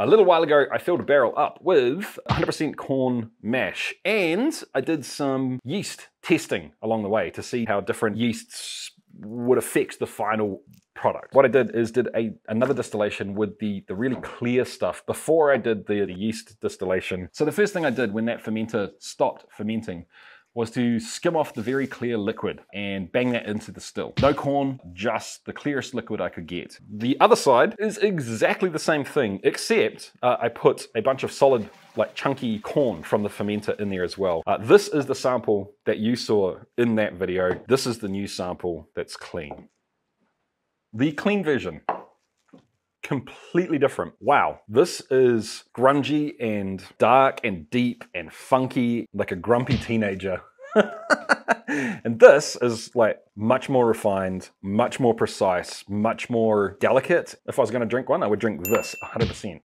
A little while ago, I filled a barrel up with 100% corn mash and I did some yeast testing along the way to see how different yeasts would affect the final product. What I did is did a another distillation with the, the really clear stuff before I did the, the yeast distillation. So the first thing I did when that fermenter stopped fermenting was to skim off the very clear liquid and bang that into the still. No corn, just the clearest liquid I could get. The other side is exactly the same thing, except uh, I put a bunch of solid, like chunky corn from the fermenter in there as well. Uh, this is the sample that you saw in that video. This is the new sample that's clean. The clean version completely different. Wow, this is grungy and dark and deep and funky, like a grumpy teenager. and this is like much more refined, much more precise, much more delicate. If I was gonna drink one, I would drink this 100%.